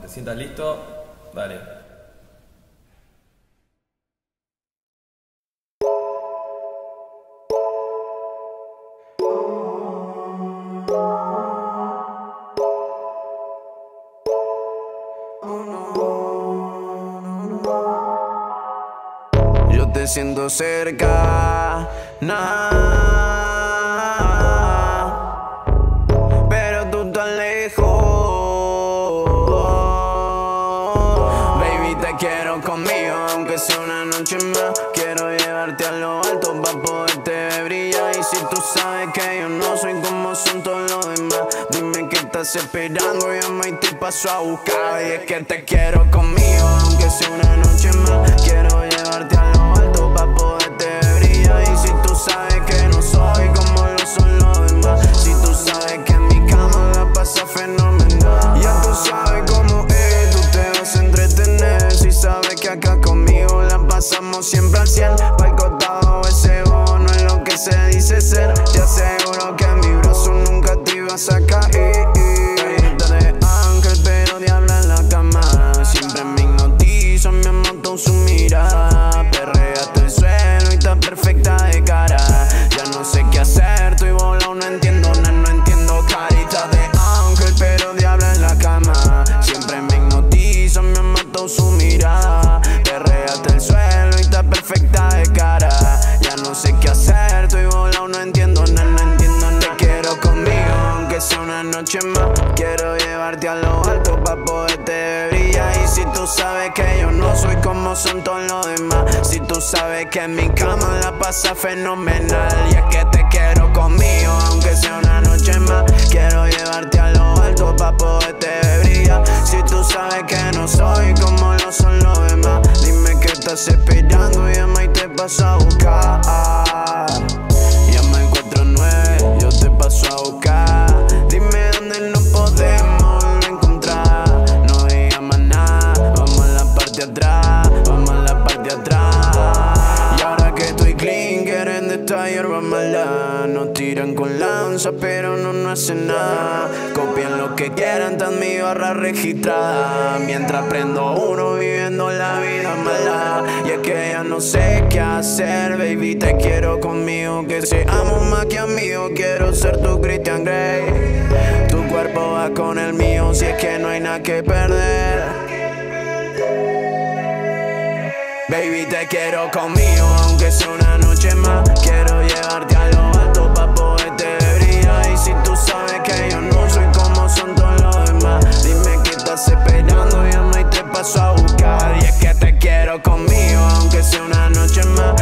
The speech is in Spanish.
Te sientas listo, dale. Yo te siento cerca, nah, te quiero conmigo, aunque sea una noche más. Quiero llevarte a lo alto para poderte brillar. Y si tú sabes que yo no soy como son todos los demás, dime que estás esperando. Llama y te paso a buscar. Y es que te quiero conmigo, aunque sea una noche más. Quiero 100. Pa'l costado ese bobo no es lo que se dice ser. Te aseguro que en mi brazo nunca te ibas a caer. Perfecta de cara. Ya no sé qué hacer, estoy volado, no entiendo nada, no entiendo nada. Quiero conmigo, aunque sea una noche más. Quiero llevarte a lo alto para poderte brillar. Y si tú sabes que yo no soy como son todos los demás. Si tú sabes que en mi cama la pasa fenomenal. Y es que te quiero conmigo, estás esperando. Llama y te paso a buscar. Tiran con lanza, pero no nos hacen nada. Copian lo que quieran, tan mi barra registrada. Mientras prendo uno viviendo la vida mala. Y es que ya no sé qué hacer, baby. Te quiero conmigo, que seamos más que amigos. Quiero ser tu Christian Grey. Tu cuerpo va con el mío, si es que no hay nada que perder. Baby, te quiero conmigo, aunque sea una noche más. Quiero llevarte a lo pa' poderte brillar. Y si tú sabes que yo no soy como son todos los demás, dime que estás esperando, llama y te paso a buscar. Y es que te quiero conmigo, aunque sea una noche más.